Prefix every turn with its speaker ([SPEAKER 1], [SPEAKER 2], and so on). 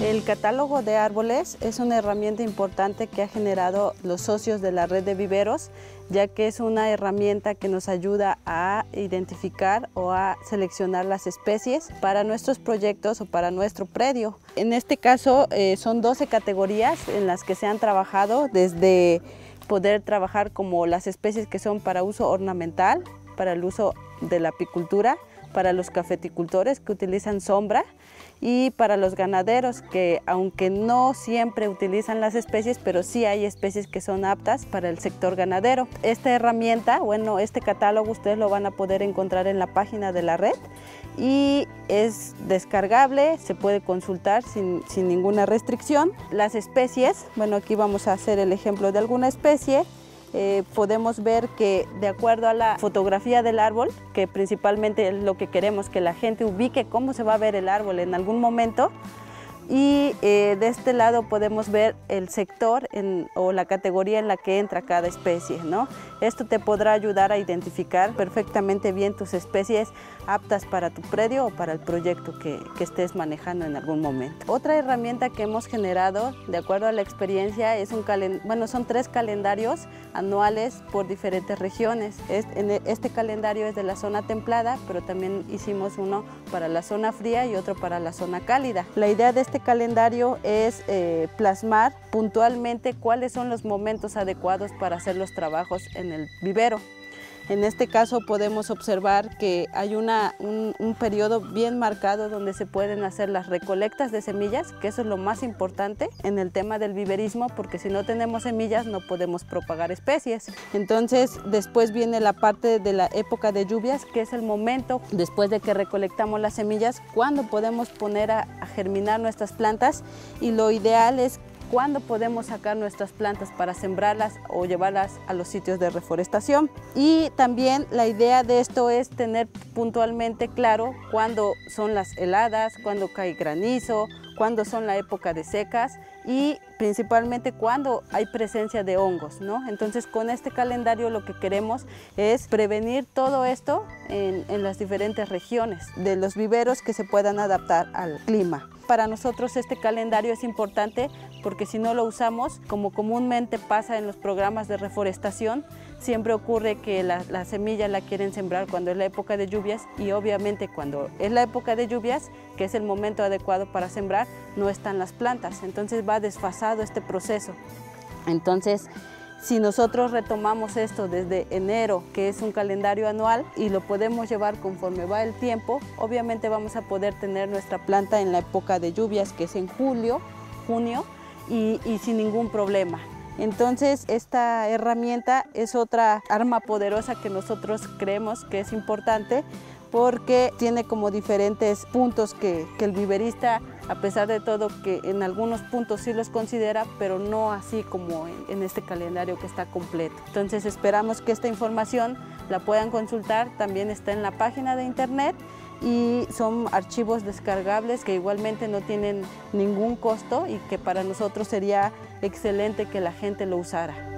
[SPEAKER 1] El catálogo de árboles es una herramienta importante que ha generado los socios de la red de viveros, ya que es una herramienta que nos ayuda a identificar o a seleccionar las especies para nuestros proyectos o para nuestro predio. En este caso eh, son 12 categorías en las que se han trabajado desde poder trabajar como las especies que son para uso ornamental, para el uso de la apicultura, para los cafeticultores que utilizan sombra y para los ganaderos que aunque no siempre utilizan las especies, pero sí hay especies que son aptas para el sector ganadero. Esta herramienta, bueno, este catálogo ustedes lo van a poder encontrar en la página de la red y es descargable, se puede consultar sin, sin ninguna restricción. Las especies, bueno aquí vamos a hacer el ejemplo de alguna especie, eh, podemos ver que de acuerdo a la fotografía del árbol, que principalmente es lo que queremos que la gente ubique cómo se va a ver el árbol en algún momento, y eh, de este lado podemos ver el sector o la categoría en la que entra cada especie. ¿no? Esto te podrá ayudar a identificar perfectamente bien tus especies aptas para tu predio o para el proyecto que, estés manejando en algún momento. Otra herramienta que hemos generado, de acuerdo a la experiencia, es un bueno, son tres calendarios anuales por diferentes regiones. Este calendario es de la zona templada, pero también hicimos uno para la zona fría y otro para la zona cálida. La idea de este este calendario es eh, plasmar puntualmente cuáles son los momentos adecuados para hacer los trabajos en el vivero. En este caso podemos observar que hay una, un, un, periodo bien marcado donde se pueden hacer las recolectas de semillas, que eso es lo más importante en el tema del viverismo, porque si no tenemos semillas no podemos propagar especies. Entonces después viene la parte de la época de lluvias, que es el momento después de que recolectamos las semillas, cuando podemos poner a, a germinar nuestras plantas y lo ideal es cuándo podemos sacar nuestras plantas para sembrarlas o llevarlas a los sitios de reforestación. Y también la idea de esto es tener puntualmente claro cuándo son las heladas, cuándo cae granizo, cuándo son la época de secas y principalmente cuando hay presencia de hongos. ¿no? Entonces con este calendario lo que queremos es prevenir todo esto en, en las diferentes regiones de los viveros que se puedan adaptar al clima. Para nosotros este calendario es importante porque si no lo usamos, como comúnmente pasa en los programas de reforestación, siempre ocurre que la, la, semilla la quieren sembrar cuando es la época de lluvias y obviamente cuando es la época de lluvias, que es el momento adecuado para sembrar, no están las plantas, entonces va desfasado este proceso. Entonces, si nosotros retomamos esto desde enero, que es un calendario anual, y lo podemos llevar conforme va el tiempo, obviamente vamos a poder tener nuestra planta en la época de lluvias, que es en julio, junio, y, sin ningún problema. Entonces esta herramienta es otra arma poderosa que nosotros creemos que es importante porque tiene como diferentes puntos que, el viverista, a pesar de todo, que en algunos puntos sí los considera, pero no así como en, en, este calendario que está completo. Entonces esperamos que esta información la puedan consultar, también está en la página de internet y son archivos descargables que igualmente no tienen ningún costo y que para nosotros sería excelente que la gente lo usara.